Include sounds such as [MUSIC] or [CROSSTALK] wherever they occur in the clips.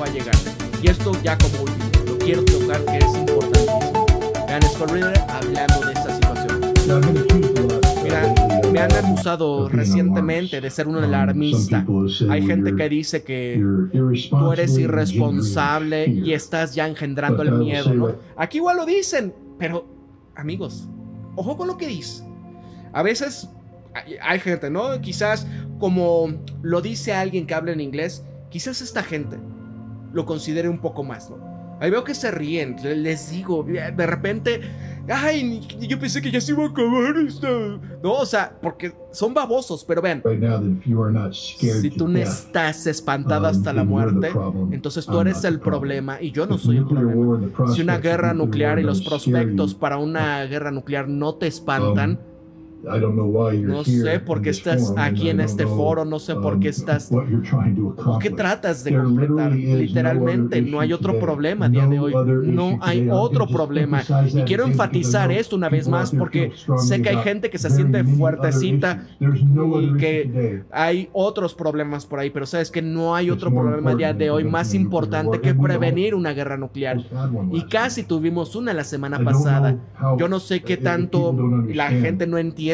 va a llegar. Y esto ya como último, lo quiero tocar que es importantísimo. Scott Reader hablando de esta situación. Mira, me han acusado recientemente de ser un alarmista. Hay gente que dice que tú eres irresponsable y estás ya engendrando el miedo, ¿no? Aquí igual lo dicen, pero amigos, ojo con lo que dices. A veces hay gente, ¿no? Quizás como lo dice alguien que habla en inglés, quizás esta gente lo considere un poco más, ¿no? Ahí veo que se ríen, les digo, de repente, ay, yo pensé que ya se iba a acabar esto. No, o sea, porque son babosos, pero ven, si tú no estás espantado hasta la muerte, entonces tú eres el problema y yo no soy el problema. Si una guerra nuclear y los prospectos para una guerra nuclear no te espantan, no sé por qué estás aquí en este foro, no sé por qué estás... ¿Qué tratas de completar? Literalmente, no hay otro problema a día de hoy. No hay otro problema. Y quiero enfatizar esto una vez más porque sé que hay gente que se siente fuertecita y que hay otros problemas por ahí, pero sabes que no hay otro problema a día de hoy más importante que prevenir una guerra nuclear. Y casi tuvimos una la semana pasada. Yo no sé qué tanto la gente no entiende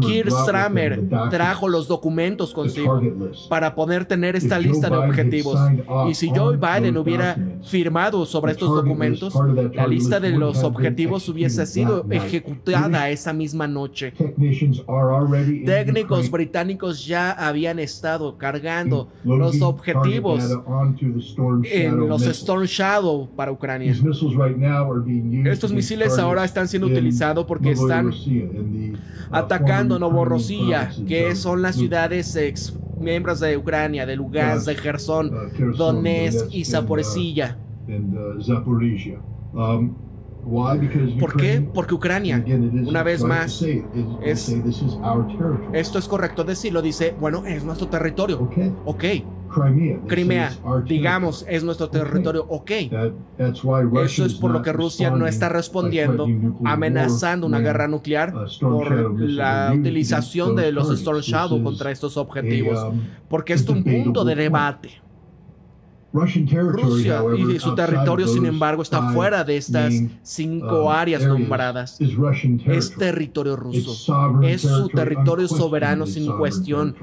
Keir Starmer trajo los documentos consigo para poder tener esta lista de objetivos. Y si Joe Biden hubiera firmado sobre estos documentos, la lista de los objetivos hubiese sido ejecutada esa misma noche. Técnicos británicos ya habían estado cargando los objetivos en los Storm Shadow para Ucrania. Estos misiles ahora están siendo utilizados porque están atacando Novorossiya, que son las ciudades ex miembros de Ucrania, de Lugansk, de Gerson, Donetsk y Zaporizhia. ¿Por qué? Porque Ucrania, una vez más, es, esto es correcto decirlo, dice, bueno, es nuestro territorio. Ok. Crimea, digamos, es nuestro territorio, ok. Eso es por lo que Rusia no está respondiendo, amenazando una guerra nuclear por la utilización de los Storm Shadow contra estos objetivos, um, porque es un punto de debate. Rusia y su territorio, sin embargo, está fuera de estas cinco uh, áreas nombradas. Es territorio ruso. Es su territorio soberano sin cuestión.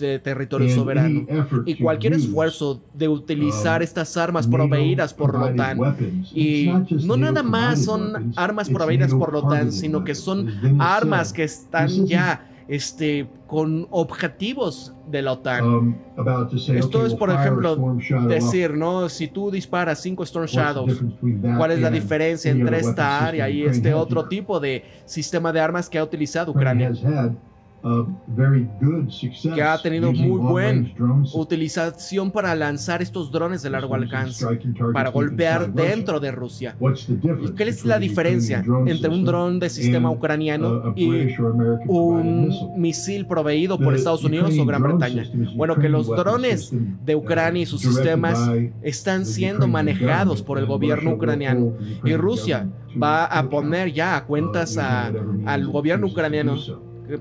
de territorio soberano. Y cualquier esfuerzo de utilizar um, estas armas proveídas por la OTAN, y no nada más son armas proveídas por la OTAN, sino que son armas que están ya este, con objetivos de la OTAN. Um, Esto es, por ejemplo, decir, ¿no? Si tú disparas cinco Storm Shadows, ¿cuál es la diferencia entre esta área y este otro tipo de sistema de armas que ha utilizado Ucrania? Que ha tenido muy buena utilización para lanzar estos drones de largo alcance para golpear dentro de Rusia. ¿Y qué es la diferencia entre un dron de sistema ucraniano y un misil proveído por Estados Unidos o Gran Bretaña? Bueno, que los drones de Ucrania y sus sistemas están siendo manejados por el gobierno ucraniano. y Rusia va a poner ya a cuentas al gobierno ucraniano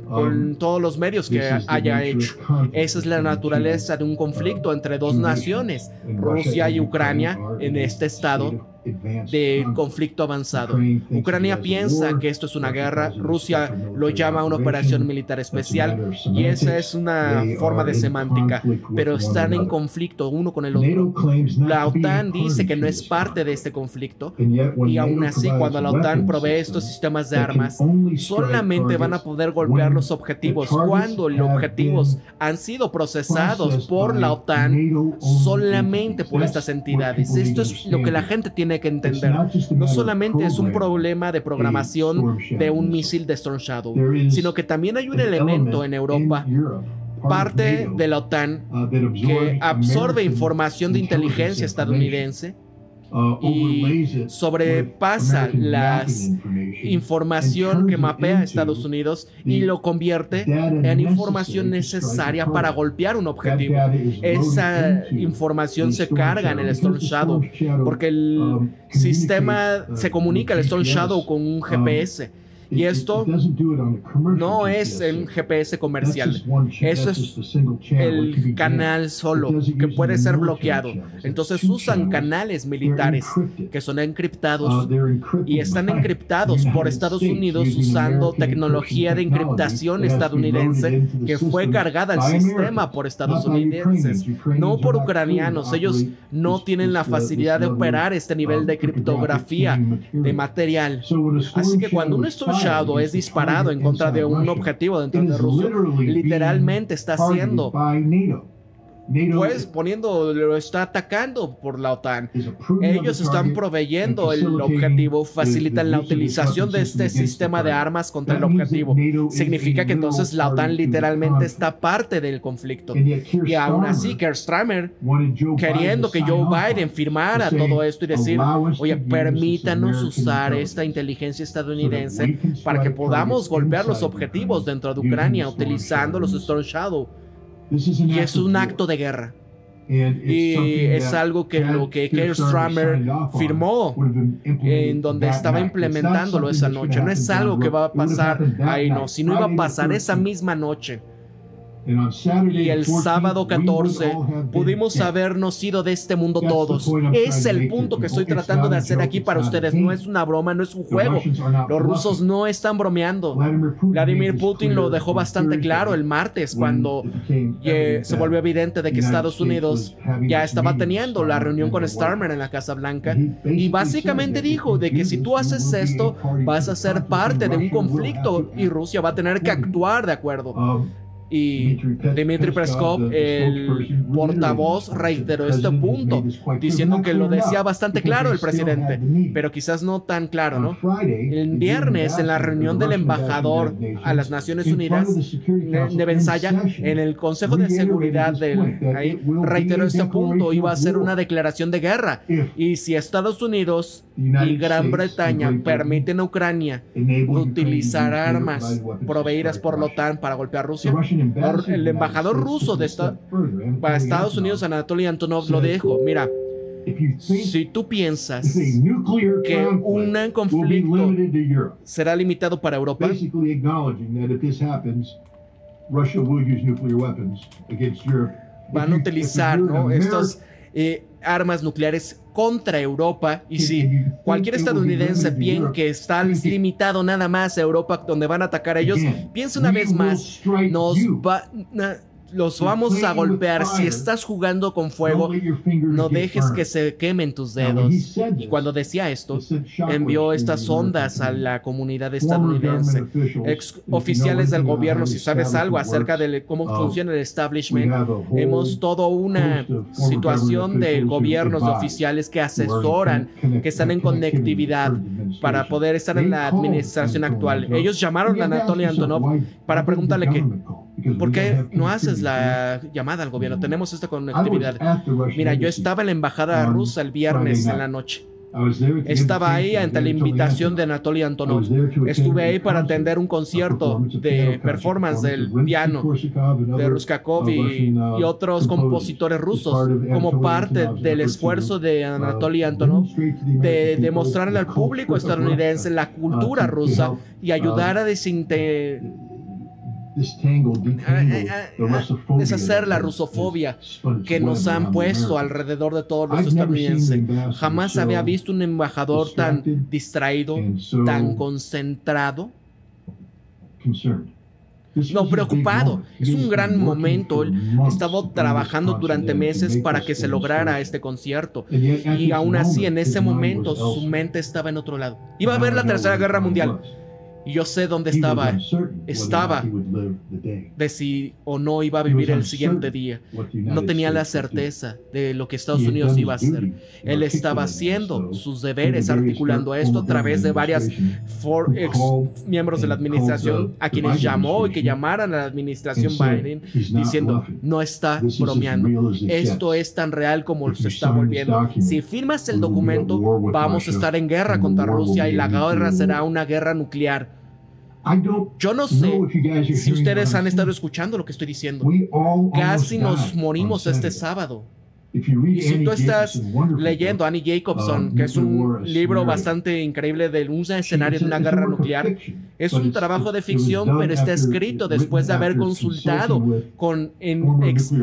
con um, todos los medios que haya hecho. Esa es la naturaleza de un conflicto entre dos naciones, Rusia y Ucrania, en este estado de conflicto avanzado. Ucrania piensa que esto es una guerra, Rusia lo llama una operación militar especial y esa es una forma de semántica, pero están en conflicto uno con el otro. La OTAN dice que no es parte de este conflicto y aún así cuando la OTAN provee estos sistemas de armas, solamente van a poder golpear los objetivos cuando los objetivos han sido procesados por la OTAN solamente por estas entidades. Esto es lo que la gente tiene que entender. No solamente es un problema de programación de un misil de Storm Shadow, sino que también hay un elemento en Europa parte de la OTAN que absorbe información de inteligencia estadounidense Uh, y sobrepasa la información que mapea Estados Unidos y lo convierte en información necesaria para golpear un objetivo. Esa información se carga en el Storm Shadow porque el um, sistema uh, se comunica el Storm Shadow con un um, GPS Y esto no es en GPS comercial. Eso es el canal solo que puede ser bloqueado. Entonces usan canales militares que son encriptados uh, y están encriptados por Estados Unidos usando tecnología de encriptación estadounidense que fue cargada al sistema por estadounidenses, no por ucranianos. Ellos no tienen la facilidad de operar este nivel de criptografía de material. Así que cuando un Storm Es disparado en contra de un objetivo dentro de Rusia, literalmente está siendo pues poniendo, lo está atacando por la OTAN. Ellos están proveyendo el objetivo, facilitan la utilización de este sistema de armas contra el objetivo. Significa que entonces la OTAN literalmente está parte del conflicto. Y aún así, Keir Starmer, queriendo que Joe Biden firmara todo esto y decir, oye, permítanos usar esta inteligencia estadounidense para que podamos golpear los objetivos dentro de Ucrania utilizando los Storm Shadow y es un acto de guerra. Y es algo que lo que Keir Starmer firmó, en donde estaba implementándolo esa noche. No es algo que va a pasar ahí, no, sino iba a pasar esa misma noche. Y el sábado 14 pudimos habernos ido de este mundo todos. Es el punto que estoy tratando de hacer aquí para ustedes. No es una broma, no es un juego. Los rusos no están bromeando. Vladimir Putin lo dejó bastante claro el martes cuando se volvió evidente de que Estados Unidos ya estaba teniendo la reunión con Starmer en la Casa Blanca. Y básicamente dijo de que si tú haces esto, vas a ser parte de un conflicto y Rusia va a tener que actuar de acuerdo y Dmitry Peskov, el portavoz, reiteró este punto, diciendo que lo decía bastante claro el presidente, pero quizás no tan claro, ¿no? El viernes, en la reunión del embajador a las Naciones Unidas de Bensaya, en el Consejo de Seguridad del ahí, reiteró este punto, iba a ser una declaración de guerra. Y si Estados Unidos y Gran Bretaña permiten a Ucrania utilizar armas proveídas por la OTAN para golpear a Rusia, el embajador ruso de para Estados Unidos, Anatoly Antonov, lo dijo. Mira, si tú piensas que un conflicto será limitado para Europa, van a utilizar ¿no? estos eh, armas nucleares contra Europa y si cualquier estadounidense piensa que está limitado nada más a Europa donde van a atacar a ellos, piensa una vez más, nos va los vamos a golpear. Si estás jugando con fuego, no dejes que se quemen tus dedos. Y cuando decía esto, envió estas ondas a la comunidad estadounidense. Ex oficiales del gobierno, si sabes algo acerca de cómo funciona el establishment, hemos toda una situación de gobiernos, de oficiales que asesoran, que están en conectividad para poder estar en la administración actual. Ellos llamaron a Anatoly Antonov para preguntarle que ¿Por qué no haces la llamada al gobierno? Tenemos esta conectividad. Mira, yo estaba en la embajada rusa el viernes en la noche. Estaba ahí ante la invitación de Anatoly Antonov. Estuve ahí para atender un concierto de performance del piano de Ruskakov y, uh, y otros compositores rusos como parte del esfuerzo de uh, Anatoly Antonov de demostrarle al público estadounidense la cultura uh, rusa y ayudar a desintegrar deshacer la rusofobia que nos han puesto alrededor de todos los estadounidenses. Jamás había visto un embajador tan distraído, tan concentrado. No, preocupado. Es un gran momento. Él estaba trabajando durante meses para que se lograra este concierto. Y aún así, en ese momento, su mente estaba en otro lado. Iba a haber la Tercera Guerra Mundial. Y yo sé dónde estaba. Estaba de si o no iba a vivir el siguiente día. No tenía la certeza de lo que Estados Unidos iba a hacer. Él estaba haciendo sus deberes, articulando esto a través de varias miembros de la administración a quienes llamó y que llamaran a la administración Biden diciendo, no está bromeando. Esto es tan real como se está volviendo. Si firmas el documento, vamos a estar en guerra contra Rusia y la guerra será una guerra nuclear. Yo no sé si ustedes han estado escuchando lo que estoy diciendo. Casi nos morimos este sábado. Si tú estás leyendo Annie Jacobson, uh, que es un libro bastante increíble de un escenario de una guerra nuclear, es un trabajo de ficción, pero está escrito después de haber consultado con ex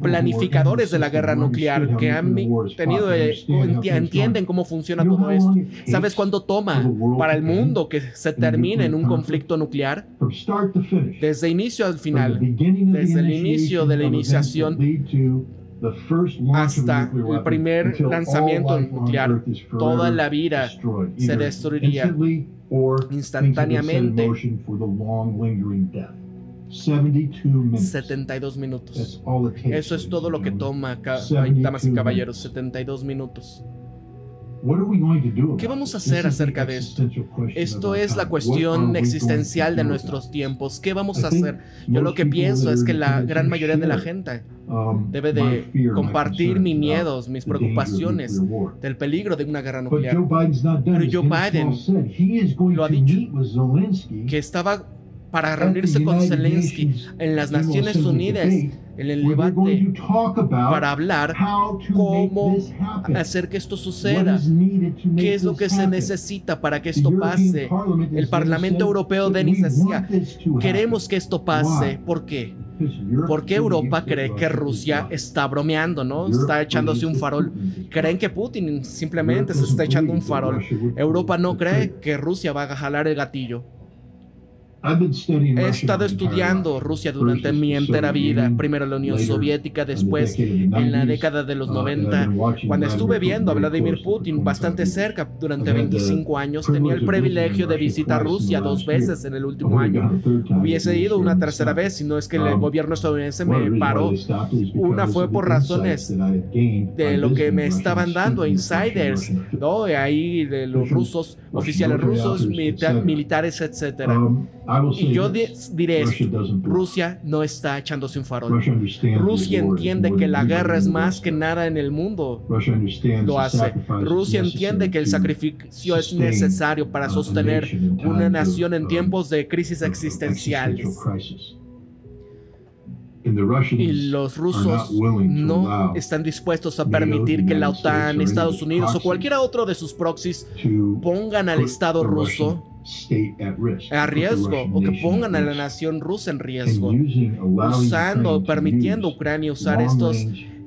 planificadores de la guerra nuclear que han tenido, eh, entienden cómo funciona todo esto. ¿Sabes cuánto toma para el mundo que se termine en un conflicto nuclear? Desde inicio al final, desde el inicio de la iniciación hasta el primer lanzamiento nuclear, toda la vida se destruiría instantáneamente. 72 minutos. Eso es todo lo que toma, damas y caballeros, 72 minutos. ¿Qué vamos a hacer acerca de esto? Esto es la cuestión existencial de nuestros tiempos. ¿Qué vamos a hacer? Yo lo que pienso es que la gran mayoría de la gente debe de compartir mis miedos, mis preocupaciones del peligro de una guerra nuclear. Pero Joe Biden lo ha dicho, que estaba para reunirse con Zelensky en las Naciones Unidas en el debate para hablar cómo hacer que esto suceda, qué es lo que se necesita para que esto pase. El Parlamento Europeo, Denis decía, queremos que esto pase. ¿Por qué? Porque Europa cree que Rusia está bromeando, ¿no? Está echándose un farol. Creen que Putin simplemente se está echando un farol. Europa no cree que Rusia va a jalar el gatillo. He estado estudiando Rusia durante mi entera vida, primero la Unión Soviética, después en la década de los 90. Uh, Cuando estuve viendo a Vladimir Putin bastante cerca durante 25 años, tenía el privilegio de visitar Rusia dos veces en el último año. Hubiese ido una tercera vez, si no es que el um, gobierno estadounidense me paró. Una fue por razones de lo que me estaban dando insiders, ¿no? Ahí de los rusos, oficiales rusos, militares, etcétera. Um, y yo diré esto, Rusia no está echándose un farol. Rusia entiende que la guerra es más que nada en el mundo. Lo hace. Rusia entiende que el sacrificio es necesario para sostener una nación en tiempos de crisis existenciales. Y los rusos no están dispuestos a permitir que la OTAN, Estados Unidos o cualquiera otro de sus proxies pongan al Estado ruso a riesgo o que pongan a la nación rusa en riesgo, usando, permitiendo a Ucrania usar estos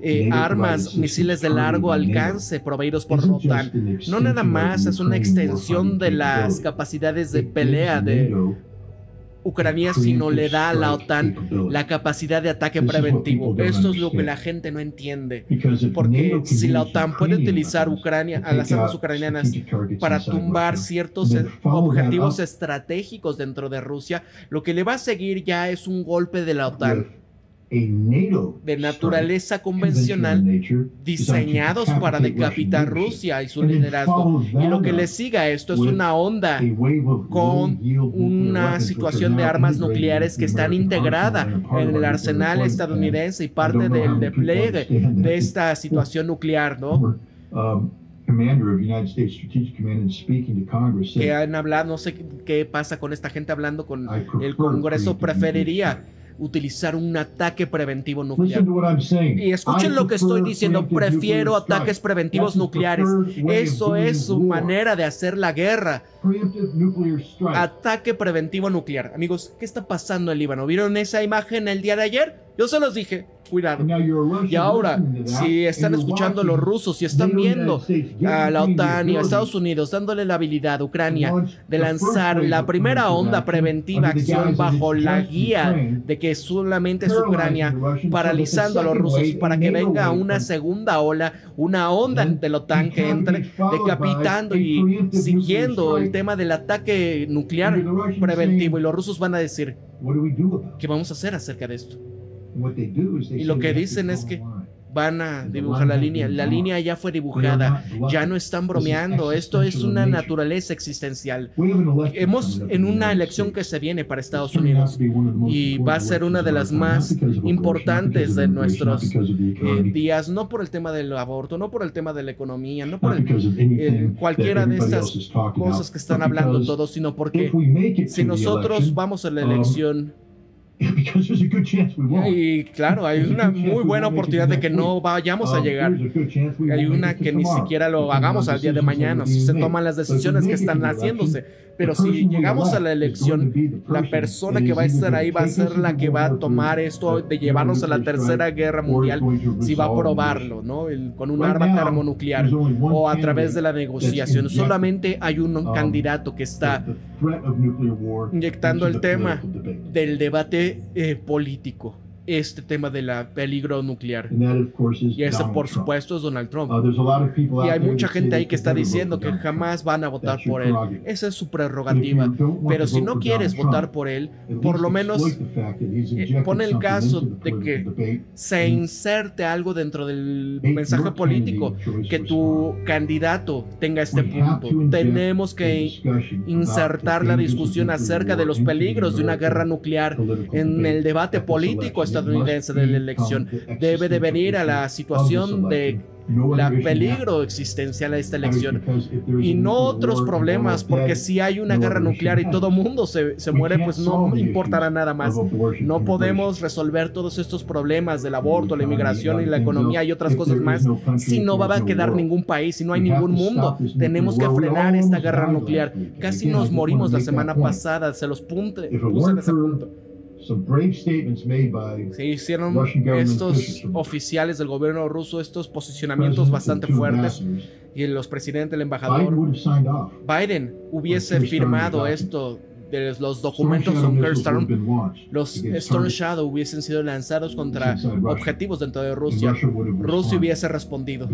eh, armas, misiles de largo alcance proveídos por la OTAN. No nada más es una extensión de las capacidades de pelea de Ucrania si no le da a la OTAN la capacidad de ataque preventivo. Esto es lo que la gente no entiende. Porque si la OTAN puede utilizar Ucrania, a las armas ucranianas para tumbar ciertos objetivos estratégicos dentro de Rusia, lo que le va a seguir ya es un golpe de la OTAN de naturaleza convencional diseñados para decapitar Rusia y su liderazgo. Y lo que le siga a esto es una onda con una situación de armas nucleares que están integrada en el arsenal estadounidense y parte del despliegue de esta situación nuclear, ¿no? Que han hablado, no sé qué pasa con esta gente hablando con el Congreso, preferiría utilizar un ataque preventivo nuclear. Y escuchen lo que estoy diciendo, prefiero ataques preventivos nucleares. Eso es su manera de hacer la guerra. Ataque preventivo nuclear. Amigos, ¿qué está pasando en Líbano? ¿Vieron esa imagen el día de ayer? Yo se los dije, cuidado. Y ahora, si están escuchando los rusos, si están viendo a la OTAN y a Estados Unidos dándole la habilidad a Ucrania de lanzar la primera onda preventiva acción bajo la guía de que solamente es Ucrania, paralizando a los rusos para que venga una segunda ola, una onda de la OTAN que entre, decapitando y siguiendo el tema del ataque nuclear preventivo. Y los rusos van a decir, ¿qué vamos a hacer acerca de esto? Y lo que dicen es que van a dibujar la línea. La línea ya fue dibujada, ya no están bromeando. Esto es una naturaleza existencial. Hemos en una elección que se viene para Estados Unidos y va a ser una de las más importantes de nuestros eh, días, no por el tema del aborto, no por el tema de la economía, no por cualquiera de estas cosas que están hablando todos, sino porque si nosotros vamos a la elección [LAUGHS] Y claro, hay una muy buena oportunidad de que no vayamos a um, llegar. Hay una que ni siquiera lo hagamos al día de mañana, si se toman las decisiones que están haciéndose. Pero si llegamos a la elección, la persona que va a estar ahí va a ser la que va a tomar esto de llevarnos a la tercera guerra mundial, si va a probarlo, ¿no? con un arma termonuclear o a través de la negociación. Solamente hay un um, candidato que está inyectando el tema del debate eh, político este tema del peligro nuclear. Y ese, por supuesto, es Donald Trump. Uh, y hay mucha gente ahí que está diciendo que jamás van a votar por él. Esa es su prerrogativa. Pero si no quieres votar por él, por lo menos eh, pone el caso de que se inserte algo dentro del mensaje político, que tu candidato tenga este punto. Tenemos que insertar la discusión acerca de los peligros de una guerra nuclear en el debate político estadounidense de la elección debe de venir a la situación de la peligro existencial de esta elección. y no otros problemas, porque si hay una guerra nuclear y todo mundo se, se muere, pues no importará nada más. No podemos resolver todos estos problemas del aborto, la inmigración y la economía y otras cosas más si no va a quedar ningún país, si no hay ningún mundo. Tenemos que frenar esta guerra nuclear. Casi nos morimos la semana pasada, se los puse en ese punto. Se hicieron estos oficiales del gobierno ruso estos posicionamientos bastante fuertes y los presidentes, el embajador Biden hubiese firmado esto de los documentos Storm, los Storm Shadow hubiesen sido lanzados contra objetivos dentro de Rusia, Rusia hubiese respondido,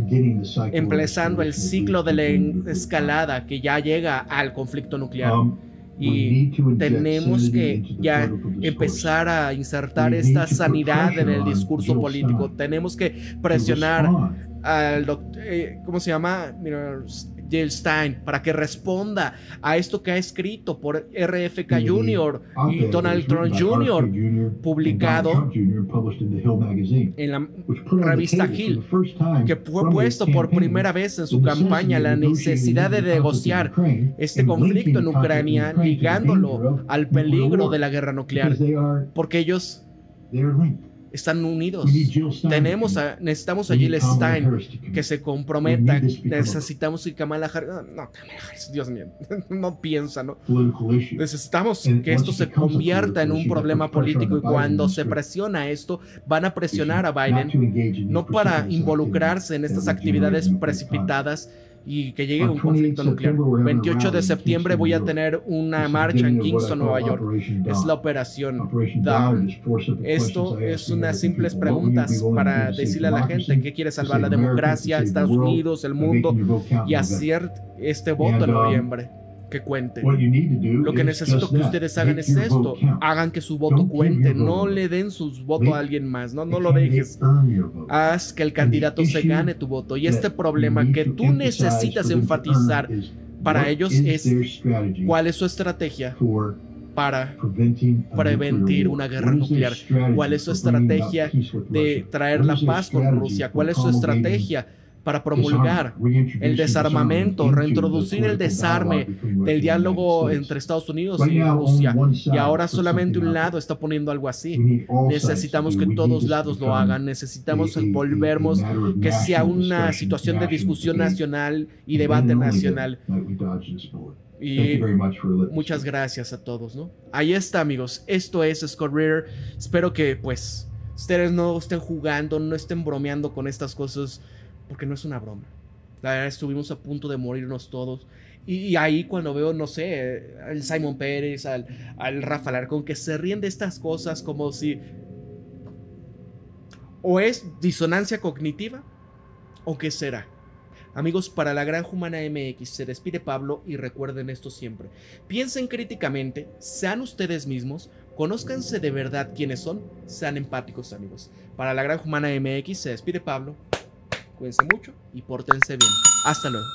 empezando el ciclo de la escalada que ya llega al conflicto nuclear. Um, y tenemos que ya empezar a insertar esta sanidad en el discurso político. Tenemos que presionar al doctor, eh, ¿cómo se llama? Jill Stein para que responda a esto que ha escrito por RFK Jr. y Donald Trump Jr. publicado en la revista Hill, que fue puesto por primera vez en su campaña la necesidad de negociar este conflicto en Ucrania, ligándolo al peligro de la guerra nuclear, porque ellos están unidos. Tenemos a, necesitamos a Jill Stein que se comprometa. Necesitamos que Kamala Harris. No, Kamala Harris, Dios mío, [LAUGHS] no piensa, ¿no? Necesitamos que esto se convierta en un problema político y cuando se presiona esto, van a presionar a Biden no para involucrarse en estas actividades precipitadas y que llegue un conflicto nuclear. 28 de septiembre voy a tener una marcha en Kingston, Nueva York. Es la operación Down. Esto es unas simples preguntas para decirle a la gente que quiere salvar la democracia, Estados Unidos, el mundo y hacer este voto en um, noviembre que cuente. Lo que necesito que ustedes hagan es esto, hagan que su voto cuente, no le den sus votos a alguien más, no, no lo dejes. Haz que el candidato se gane tu voto. Y este problema que tú necesitas enfatizar para ellos es cuál es su estrategia para prevenir una guerra nuclear, cuál es su estrategia de traer la paz con Rusia, cuál es su estrategia para promulgar el desarmamento, reintroducir el desarme del diálogo entre Estados Unidos y Rusia. Y ahora solamente un lado está poniendo algo así. Necesitamos que todos lados lo hagan. Necesitamos volvernos que sea una situación de discusión nacional y debate nacional. Y muchas gracias a todos, ¿no? Ahí está, amigos. Esto es Scott Reader. Espero que, pues, ustedes no estén jugando, no estén bromeando con estas cosas porque no es una broma. La verdad, estuvimos a punto de morirnos todos. Y, ahí cuando veo, no sé, al Simon Pérez, al, al Rafa Larcón, que se ríen de estas cosas como si... O es disonancia cognitiva, o qué será. Amigos, para la Gran Humana MX se despide Pablo y recuerden esto siempre. Piensen críticamente, sean ustedes mismos, conózcanse de verdad quiénes son, sean empáticos amigos. Para la Gran Humana MX se despide Pablo. Cuídense mucho y pórtense bien. Hasta luego.